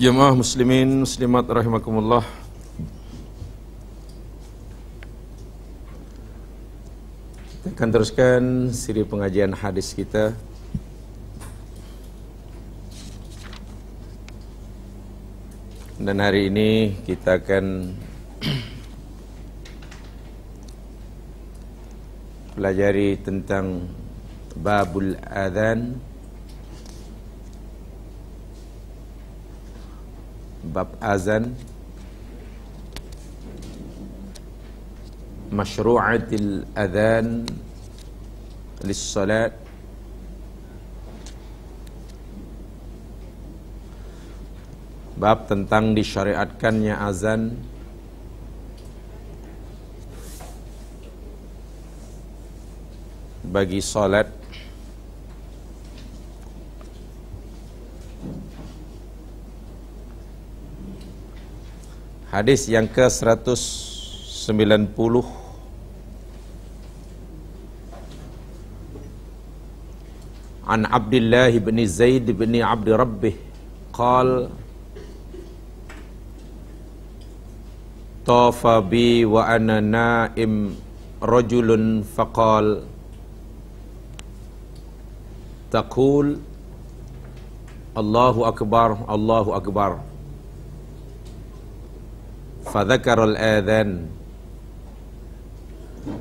Jemaah muslimin muslimat rahimakumullah. Kita akan teruskan siri pengajian hadis kita. Dan hari ini kita akan pelajari tentang babul adhan bab azan masyru'atil adhan lis-salat. Bab tentang disyariatkannya azan. Bagi salat Hadis yang ke-190 An Abdullah bin Zaid bin Abd Rabbih qal Tawfa bi wa ana na'im rajulun faqal Taqul Allahu akbar Allahu akbar. فذكر الآذان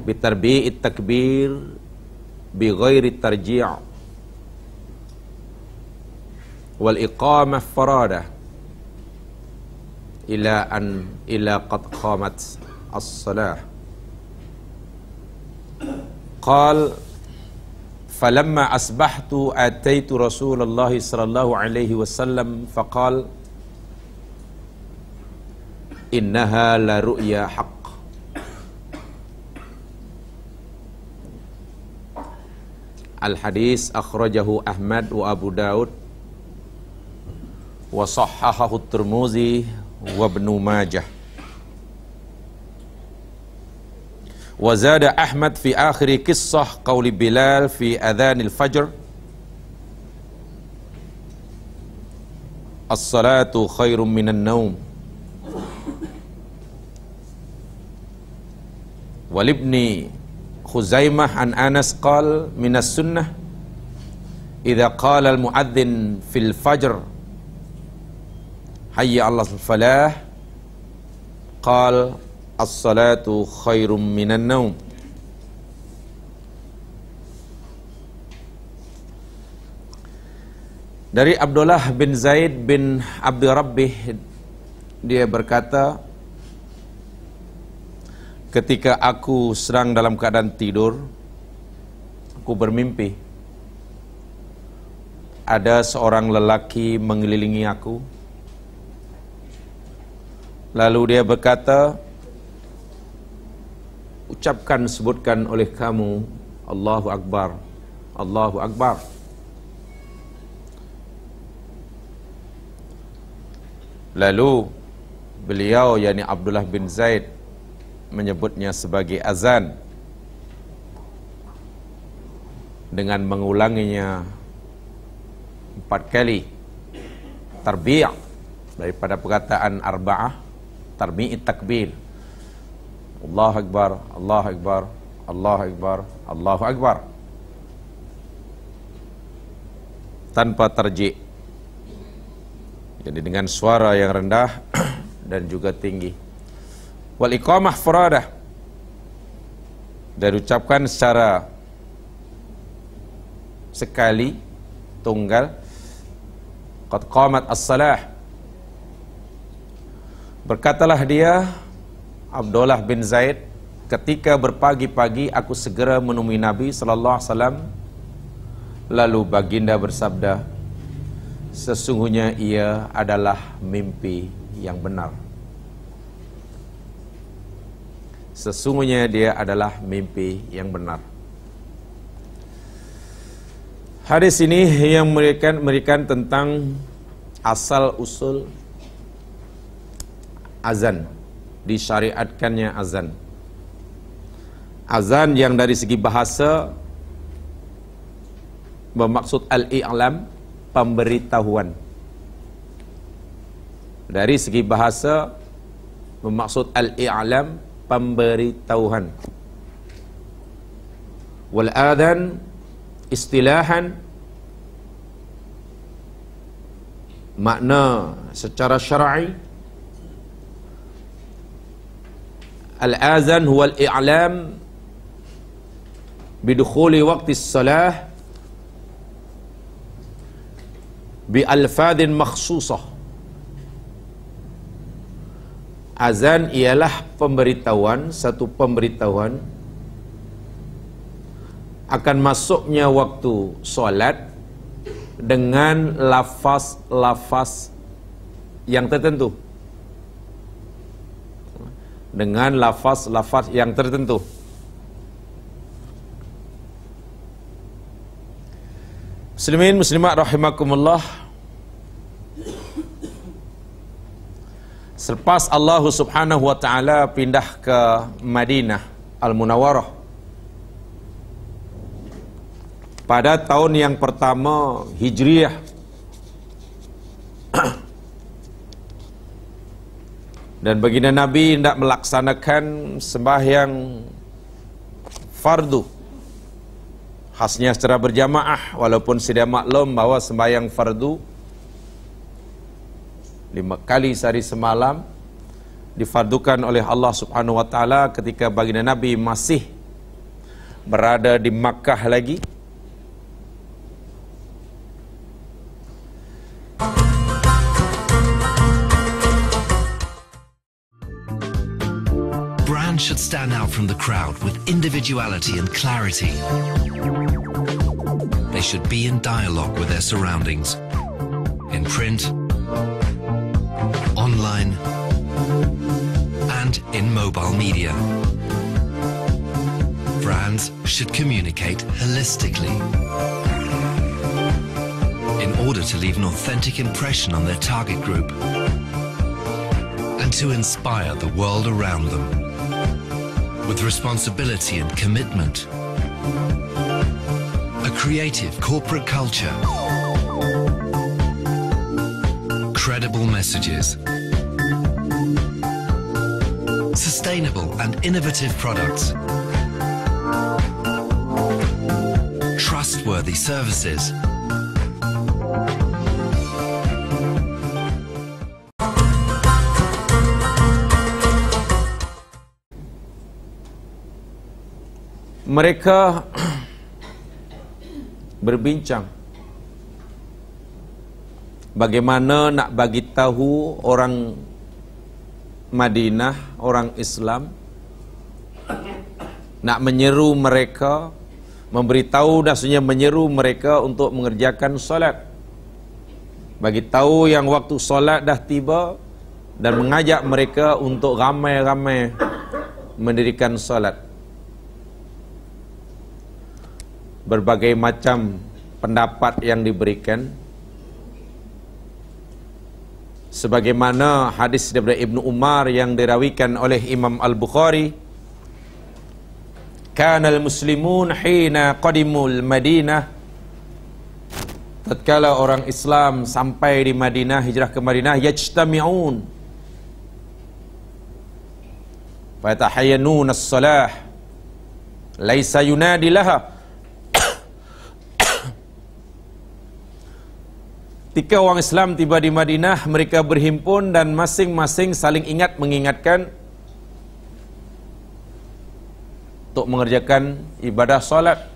بتربيع التكبير بغير الترجيع والإقامة فرادة إلى أن إلى قد قامت الصلاة. قال فلما أصبحت أتيت رسول الله صلى الله عليه وسلم فقال innaha la ru'ya haqq Al hadis akhrajahu Ahmad wa Abu Daud wa sahhahahu Tirmizi wa Ibn Majah wa zada Ahmad fi akhir qissah qauli Bilal fi adhan al-fajr As-salatu khairum minan naum walibni Khuzaimah an Anas qal minas sunnah idza qala al muadzin fil fajr hayya Allah falah qal as-salatu khairum minan naum. Dari Abdullah bin Zaid bin Abdi Rabbih dia berkata ketika aku sedang dalam keadaan tidur aku bermimpi. Ada seorang lelaki mengelilingi aku. Lalu dia berkata ucapkan sebutkan oleh kamu Allahu Akbar Allahu Akbar. Lalu beliau yakni Abdullah bin Zaid menyebutnya sebagai azan. Dengan mengulanginya empat kali. Tarbi' daripada perkataan arba'ah tarbi' takbir. Allah Akbar Allah Akbar Allah Akbar Allah Akbar. Tanpa terji jadi dengan suara yang rendah dan juga tinggi wal iqamah furadah. Dan ucapkan secara sekali tunggal. Qad qamat as-salah. Berkatalah dia Abdullah bin Zaid ketika berpagi-pagi aku segera menemui Nabi sallallahu alaihi wasallam lalu baginda bersabda sesungguhnya ia adalah mimpi yang benar sesungguhnya dia adalah mimpi yang benar. Hadis ini yang memberikan memberikan tentang asal usul azan disyariatkannya azan. Azan yang dari segi bahasa bermaksud al-i'lam pemberitahuan. dari segi bahasa bermaksud al-i'lam pemberitahuan wal adhan istilahan makna secara syar'i al-azan huwa al-i'lam bidukhuli waqti salah bi alfadhin makhsusah azan ialah pemberitahuan satu pemberitahuan akan masuknya waktu solat dengan lafaz-lafaz yang tertentu. Dengan lafaz-lafaz yang tertentu. Muslimin muslimat rahimakumullah Selepas Allah Subhanahu wa taala pindah ke Madinah Al-Munawwarah pada tahun yang pertama Hijriah dan baginda Nabi hendak melaksanakan sembahyang fardu. Khasnya secara berjamaah walaupun sedia maklum bahawa sembahyang fardu lima kali sehari semalam difardukan oleh Allah Subhanahu wa taala ketika baginda Nabi masih berada di Makkah lagi Brands should stand out from the crowd with individuality and clarity. They should be in dialogue with their surroundings, in print, and in mobile media. Brands should communicate holistically in order to leave an authentic impression on their target group and to inspire the world around them with responsibility and commitment. A creative corporate culture. Credible messages. Sustainable and innovative products. Trustworthy services. mereka berbincang bagaimana nak bagi tahu orang Madinah, orang Islam nak menyeru mereka memberitahu dasarnya menyeru mereka untuk mengerjakan solat. Bagi tahu yang waktu solat dah tiba dan mengajak mereka untuk ramai-ramai mendirikan solat. Berbagai macam pendapat yang diberikan sebagaimana hadis daripada Ibnu Umar yang dirawikan oleh Imam Al-Bukhari kana al-muslimun hina qadimul Madinah. Tatkala orang Islam sampai di Madinah hijrah ke Madinah yajtami'un. Fa as-salah laisa yunadi laha Ketika orang Islam tiba di Madinah, mereka berhimpun dan masing-masing saling ingat mengingatkan untuk mengerjakan ibadah solat.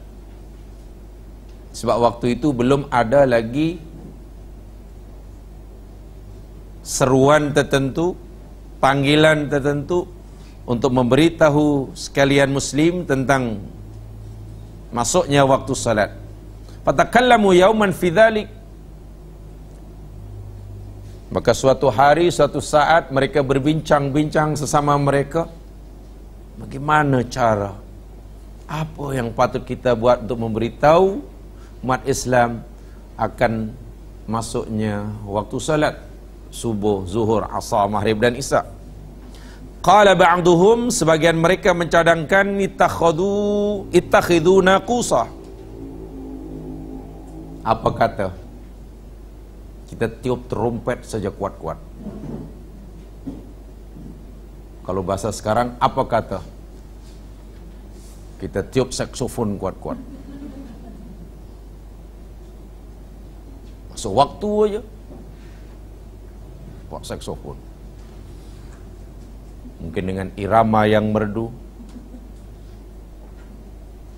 Sebab waktu itu belum ada lagi seruan tertentu, panggilan tertentu untuk memberitahu sekalian muslim tentang masuknya waktu salat. Fatakallamu yauman fi dzalik Maka suatu hari, suatu saat mereka berbincang-bincang sesama mereka Bagaimana cara? Apa yang patut kita buat untuk memberitahu Umat Islam akan masuknya waktu salat Subuh, Zuhur, Asar, Maghrib dan Isya? Qala ba'duhum Sebagian mereka mencadangkan Ittakhadu Ittakhiduna qusah Apa kata? Kita tiup terumpet saja kuat-kuat Kalau bahasa sekarang, apa kata? Kita tiup saksofon kuat-kuat. Masa waktu aja. Buat saksofon. Mungkin dengan irama yang merdu.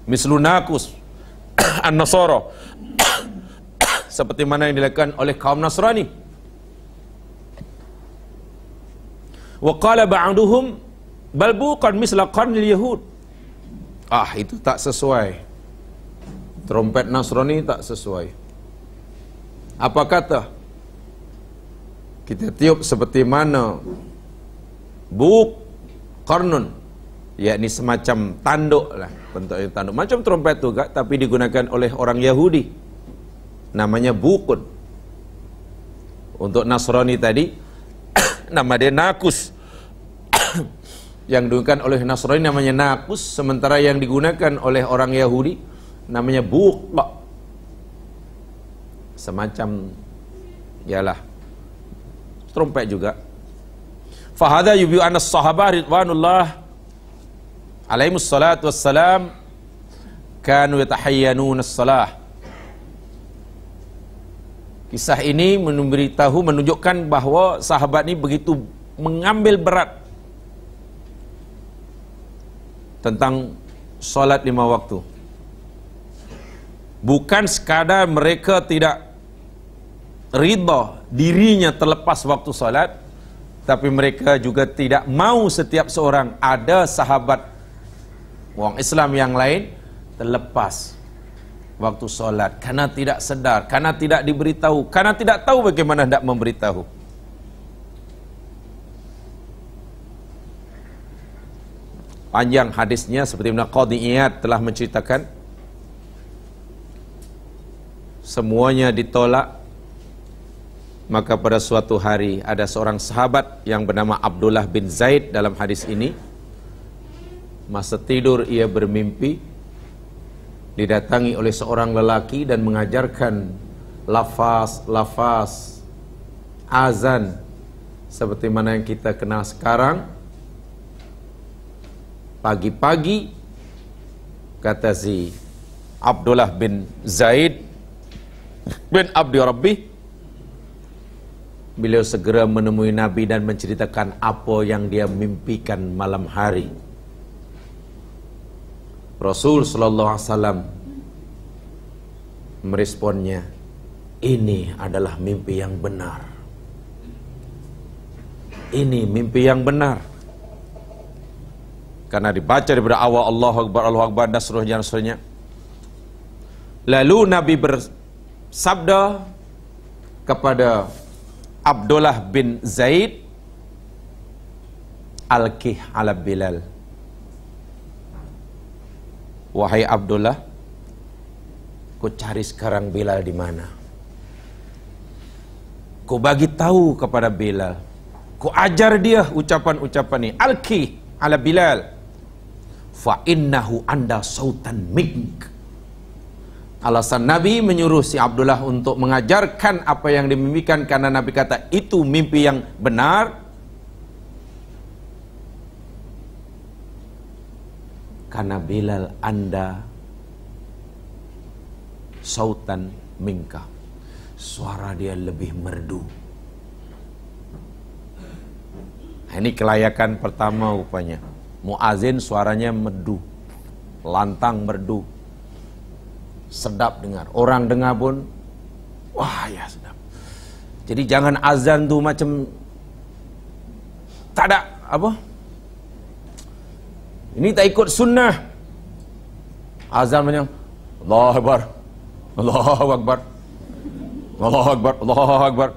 Mislunakus. An-Nasara. Seperti mana yang dilakukan oleh kaum Nasrani. Wa qala ba'duhum bal buqan misla qarnil yahud. Ah itu tak sesuai. Trompet Nasrani tak sesuai. Apa kata? Kita tiup seperti mana buk qarnun yakni semacam tanduk lah bentuknya tanduk macam trompet kak tapi digunakan oleh orang Yahudi namanya bukun. Untuk Nasrani tadi nama dia nakus. Yang digunakan oleh Nasrani namanya nakus sementara yang digunakan oleh orang Yahudi namanya buqa. Semacam ialah trompet juga. Fahada yubiu anna sahabah ridwanullah alaihi salatu wassalam kanu yatahayyanuna salah Kisah ini memberitahu menunjukkan bahawa sahabat ini begitu mengambil berat tentang solat lima waktu. Bukan sekadar mereka tidak ridha dirinya terlepas waktu solat, tapi mereka juga tidak mau setiap seorang ada sahabat orang Islam yang lain terlepas waktu solat. Karena tidak sedar, karena tidak diberitahu, karena tidak tahu bagaimana hendak memberitahu. Panjang hadisnya seperti mana Qadhi Iyad telah menceritakan. Semuanya ditolak. Maka pada suatu hari ada seorang sahabat yang bernama Abdullah bin Zaid dalam hadis ini. Masa tidur ia bermimpi didatangi oleh seorang lelaki dan mengajarkan lafaz-lafaz azan. Seperti mana yang kita kenal sekarang. Pagi-pagi kata si Abdullah bin Zaid bin Abdi Rabbi. Beliau segera menemui Nabi dan menceritakan apa yang dia mimpikan malam hari Rasul sallallahu alaihi wasallam meresponnya ini adalah mimpi yang benar. Ini mimpi yang benar. Karena dibaca daripada awal Allahu Akbar Allahu Akbar dan seterusnya, seterusnya. Lalu Nabi bersabda kepada Abdullah bin Zaid Al-Kih ala Bilal Wahai Abdullah, kau cari sekarang Bilal di mana? Kau bagi tahu kepada Bilal. Kau ajar dia ucapan-ucapan ini. Alki ala Bilal. Fa innahu anda sautan mink. Alasan Nabi menyuruh si Abdullah untuk mengajarkan apa yang dimimpikan karena Nabi kata itu mimpi yang benar karena Bilal anda sautan minka suara dia lebih merdu. Ini kelayakan pertama rupanya. Muazin suaranya merdu lantang merdu. Sedap dengar. Orang dengar pun wah ya sedap. Jadi jangan azan tu macam tak ada apa ini tak ikut sunnah. Azan macam Allahu Akbar. Allahu Akbar. Allahu Akbar. Allahu Akbar.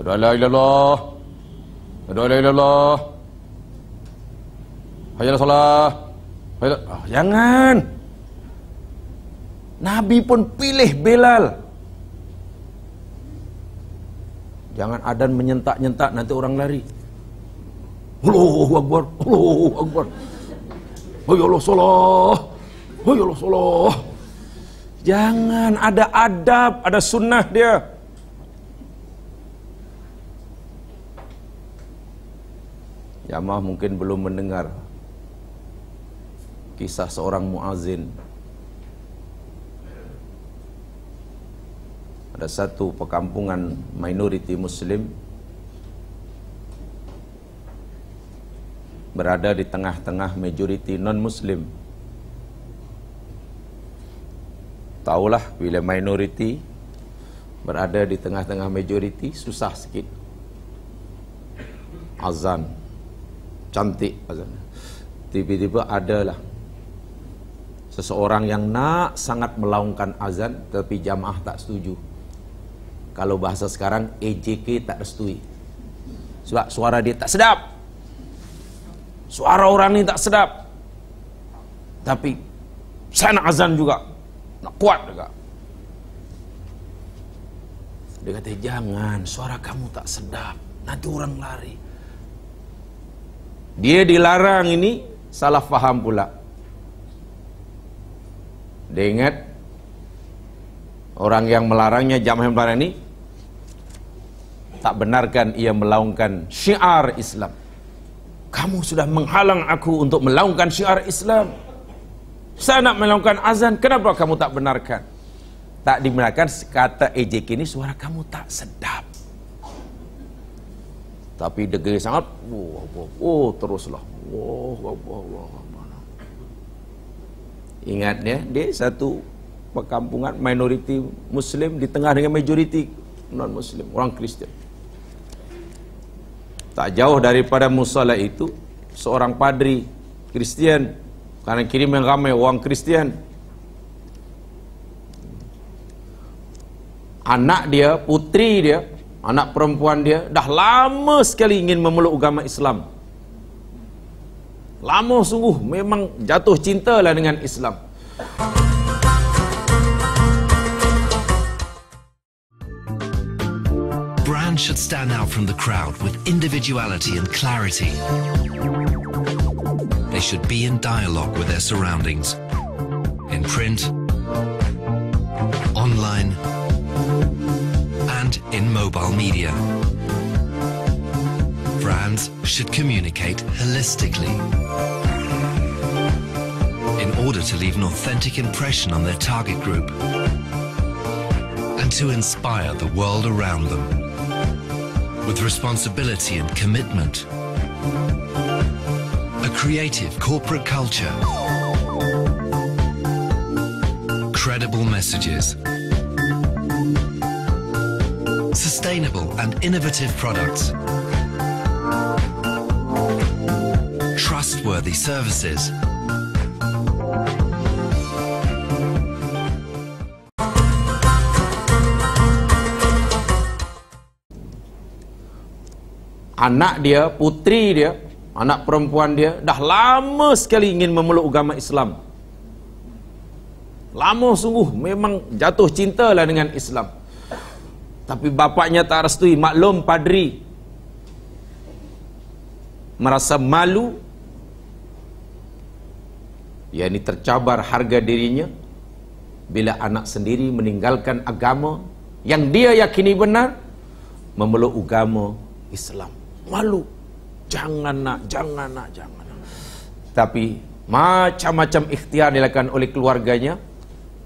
La ilaha illallah. La ilaha illallah. Hayya salat. Hayya. Oh, jangan. Nabi pun pilih Bilal. Jangan adan menyentak-nyentak nanti orang lari. Allahu Akbar, Allahu Akbar. Hayya Allah salah. Hayya Allah salah. Jangan ada adab, ada sunnah dia. Jamaah mungkin belum mendengar kisah seorang muazin. Ada satu perkampungan minoriti muslim berada di tengah-tengah majoriti non-muslim. Taulah bila minoriti berada di tengah-tengah majoriti susah sikit. Azan cantik azan. Tiba-tiba adalah seseorang yang nak sangat melaungkan azan tapi jamaah tak setuju. Kalau bahasa sekarang AJK tak restui. Sebab suara dia tak sedap. Suara orang ni tak sedap. Tapi saya nak azan juga. Nak kuat juga. Dia kata, jangan, suara kamu tak sedap. Nanti orang lari. Dia dilarang ini, salah faham pula. Dia ingat, orang yang melarangnya, jamaah yang ini, tak benarkan ia melaungkan syiar Islam. Kamu sudah menghalang aku untuk melaungkan syiar Islam. Saya nak melaungkan azan, kenapa kamu tak benarkan? Tak dibenarkan kata AJK ini suara kamu tak sedap. Tapi degil sangat, oh, oh, oh teruslah. Oh, oh, oh, oh. Ingat ya, dia satu perkampungan minoriti Muslim di tengah dengan majoriti non Muslim, orang Kristian. Tak jauh daripada musala itu seorang padri Kristian kirim yang ramai orang Kristian. Anak dia, putri dia, anak perempuan dia dah lama sekali ingin memeluk agama Islam. Lama sungguh memang jatuh cintalah dengan Islam. Should stand out from the crowd with individuality and clarity. They should be in dialogue with their surroundings, in print, online, and in mobile media. Brands should communicate holistically in order to leave an authentic impression on their target group and to inspire the world around them with responsibility and commitment. A creative corporate culture. Credible messages. Sustainable and innovative products. Trustworthy services. Anak dia, putri dia, anak perempuan dia dah lama sekali ingin memeluk agama Islam. Lama sungguh memang jatuh cintalah dengan Islam. Tapi bapaknya tak restui, maklum padri merasa malu ya ini tercabar harga dirinya bila anak sendiri meninggalkan agama yang dia yakini benar memeluk agama Islam malu. Jangan nak, jangan nak, jangan nak. Tapi macam-macam ikhtiar dilakukan oleh keluarganya.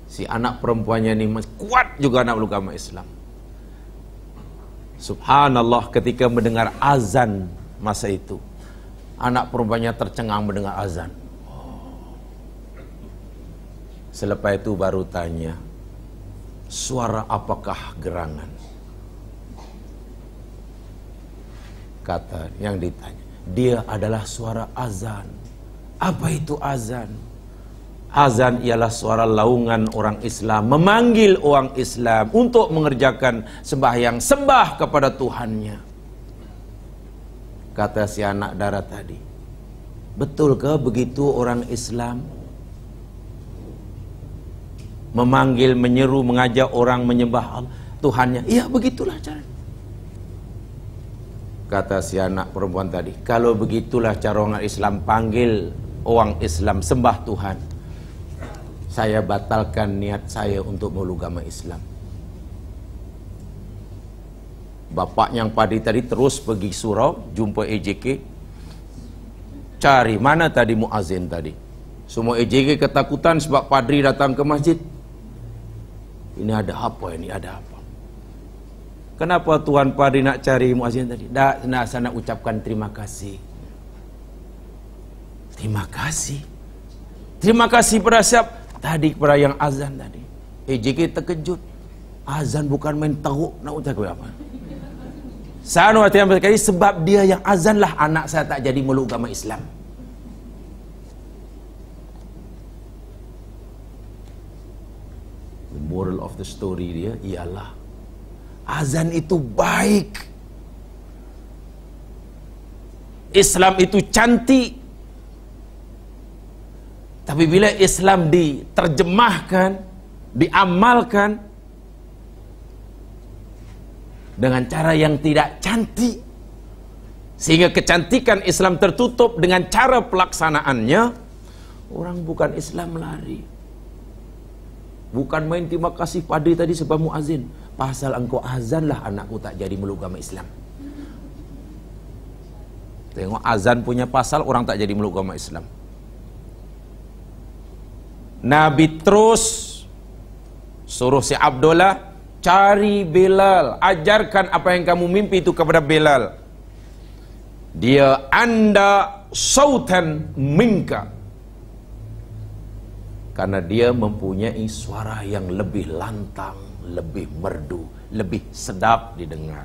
Si anak perempuannya ni kuat juga nak beragama Islam. Subhanallah ketika mendengar azan masa itu. Anak perempuannya tercengang mendengar azan. Selepas itu baru tanya, suara apakah gerangan? Kata yang ditanya. Dia adalah suara azan. Apa itu azan? Azan ialah suara laungan orang Islam memanggil orang Islam untuk mengerjakan sembahyang sembah kepada Tuhannya. Kata si anak darah tadi betul ke begitu orang Islam? Memanggil menyeru mengajak orang menyembah Allah Tuhannya. Iya begitulah caranya kata si anak perempuan tadi. Kalau begitulah cara orang Islam panggil orang Islam sembah Tuhan saya batalkan niat saya untuk melugama Islam. Bapak yang padi tadi terus pergi surau jumpa AJK cari mana tadi muazin tadi. Semua EJG ketakutan sebab padri datang ke masjid. Ini ada apa ini? Ada apa kenapa tuan padri nak cari muazin tadi? Tak nak saya nak ucapkan terima kasih. Terima kasih. Terima kasih pada siap tadi kepada yang azan tadi. EJG terkejut azan bukan main teruk nak ucapkan apa? Sanu hati yang berkali sebab dia yang azanlah anak saya tak jadi meluk agama Islam. The moral of the story dia ialah azan itu baik. Islam itu cantik. Tapi bila Islam diterjemahkan, diamalkan, dengan cara yang tidak cantik sehingga kecantikan Islam tertutup dengan cara pelaksanaannya orang bukan Islam lari bukan main terima kasih pada tadi sebab muazin pasal engkau azanlah anakku tak jadi meluk agama Islam. Tengok azan punya pasal orang tak jadi meluk agama Islam. Nabi terus suruh si Abdullah cari Bilal ajarkan apa yang kamu mimpi itu kepada Bilal. Dia anda sautan minka karena dia mempunyai suara yang lebih lantang lebih merdu lebih sedap didengar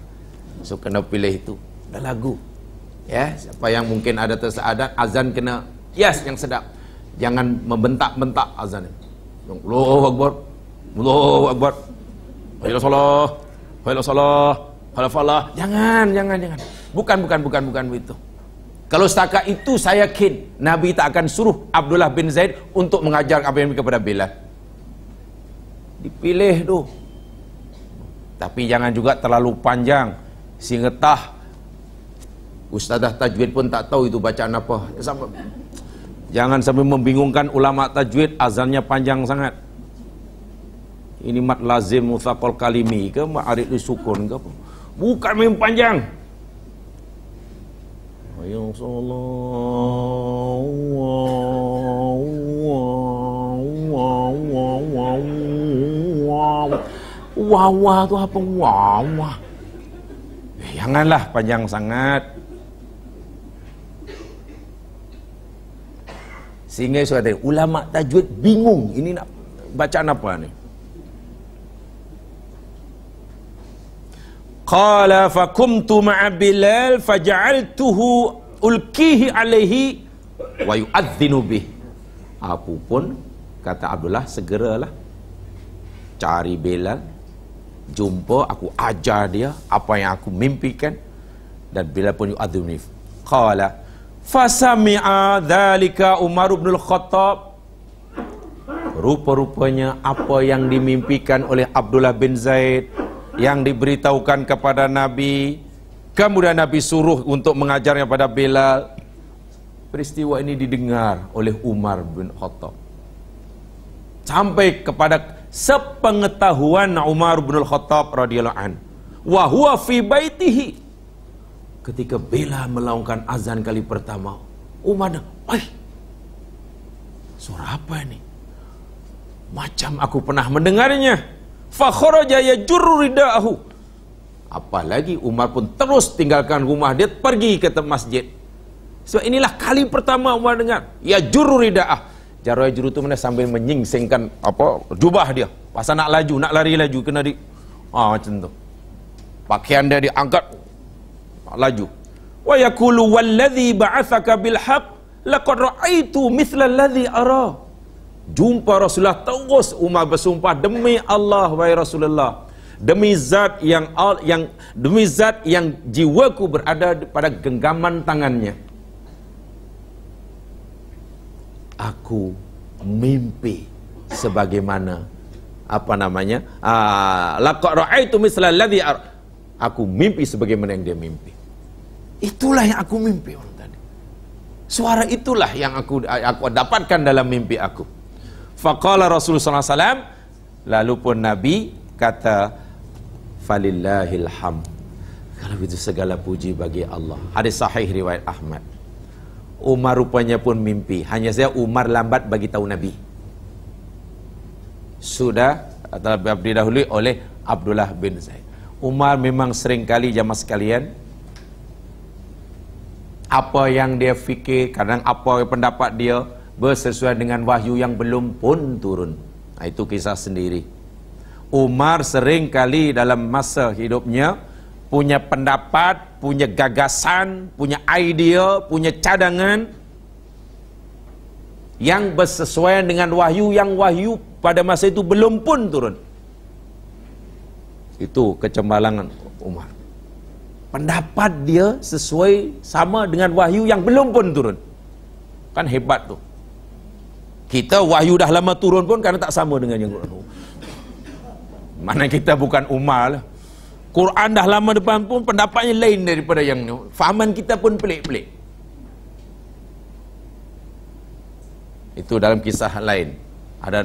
so kena pilih itu dah lagu ya siapa yang mungkin ada tersadat azan kena yes yang sedap jangan membentak-bentak azan Allahu akbar Allahu akbar Hayya salah. Hayya salah. Hayya falah. Jangan, jangan, jangan. Bukan, bukan, bukan, bukan begitu. Kalau setakat itu saya yakin Nabi tak akan suruh Abdullah bin Zaid untuk mengajar apa yang kepada Bilal. Dipilih tu. Tapi jangan juga terlalu panjang. Sehingga tah Ustazah tajwid pun tak tahu itu bacaan apa. Jangan sampai membingungkan ulama tajwid azannya panjang sangat. Ini mat lazim muthaqal kalimi ke mat arid sukun ke apa? Bukan main panjang. Ya Wawa tu apa? Wawa. Eh, Janganlah panjang sangat. Sehingga sudah ulama tajwid bingung. Ini nak bacaan apa ni? Qala fakumtu ma'a Bilal faja'altuhu ulkihi alaihi wa yu'adzinu bih. Apa pun kata Abdullah segeralah cari Bilal jumpa aku ajar dia apa yang aku mimpikan dan Bilal pun yu'adzinu bih. Qala fasami'a dhalika Umar bin Al-Khattab rupa-rupanya apa yang dimimpikan oleh Abdullah bin Zaid yang diberitahukan kepada Nabi kemudian Nabi suruh untuk mengajarnya pada Bilal. Peristiwa ini didengar oleh Umar bin Khattab. Sampai kepada sepengetahuan Umar bin Khattab radhiyallahu an. Wa huwa fi baitihi. Ketika Bilal melaungkan azan kali pertama Umar dah suara apa ini macam aku pernah mendengarnya. Fa kharaja yajurru ridaahu. Apalagi Umar pun terus tinggalkan rumah dia pergi ke masjid. Sebab inilah kali pertama Umar dengar ya jurru ridaah jarai juru tu mana sambil menyingsingkan apa jubah dia. Pasal nak laju nak lari laju kena di ah macam tu. Pakaian dia diangkat laju. Wa yaqulu wallazi ba'athaka bil haqq laqad ra'aitu mithla alladhi ara. Jumpa Rasulullah terus Umar bersumpah demi Allah wahai Rasulullah demi zat yang yang demi zat yang jiwaku berada pada genggaman tangannya aku mimpi sebagaimana apa namanya ah, laqad raaitu misla alladhi aku mimpi sebagaimana yang dia mimpi. Itulah yang aku mimpi orang tadi. Suara itulah yang aku aku dapatkan dalam mimpi aku. Faqala Rasulullah SAW Lalu pun Nabi kata Falillahilham Kalau itu segala puji bagi Allah. Hadis sahih riwayat Ahmad Umar rupanya pun mimpi. Hanya saja Umar lambat bagi tahu Nabi. Sudah atau didahului oleh Abdullah bin Zaid. Umar memang sering kali jamaah sekalian apa yang dia fikir, kadang apa pendapat dia bersesuaian dengan wahyu yang belum pun turun. Nah, itu kisah sendiri. Umar sering kali dalam masa hidupnya punya pendapat, punya gagasan, punya idea, punya cadangan yang bersesuaian dengan wahyu yang wahyu pada masa itu belum pun turun. Itu kecembalangan Umar. Pendapat dia sesuai sama dengan wahyu yang belum pun turun. Kan hebat tu. Kita wahyu dah lama turun pun karena tak sama dengan yang. Mana kita bukan Umar lah. Quran dah lama depan pun pendapatnya lain daripada yang ni. Fahaman kita pun pelik-pelik. Itu dalam kisah lain. Ada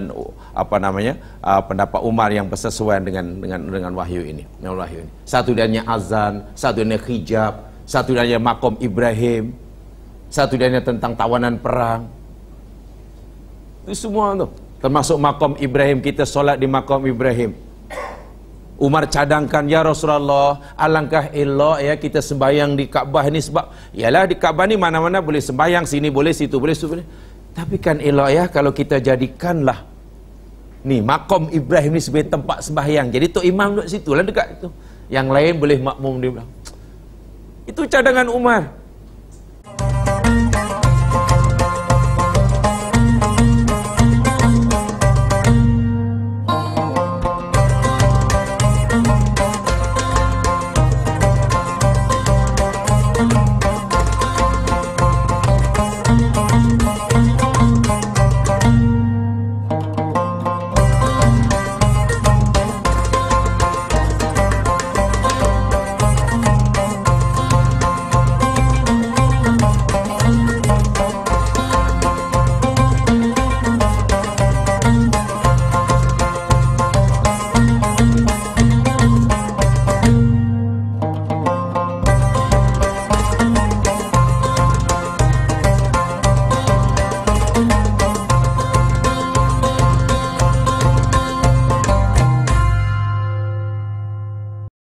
apa namanya? Uh, pendapat Umar yang bersesuaian dengan dengan dengan wahyu ini. Dengan wahyu ini. Satu dia azan, satu dia hijab, satu dia makom Ibrahim, satu dia tentang tawanan perang. Itu semua tu. Termasuk makom Ibrahim kita solat di makom Ibrahim. Umar cadangkan ya Rasulullah alangkah elok ya kita sembahyang di Kaabah ni sebab yalah di Kaabah ni mana-mana boleh sembahyang sini boleh situ boleh situ boleh. Tapi kan elok ya kalau kita jadikanlah ni makom Ibrahim ni sebagai tempat sembahyang. Jadi tok imam duduk situ lah dekat itu. Yang lain boleh makmum dia bilang. Itu cadangan Umar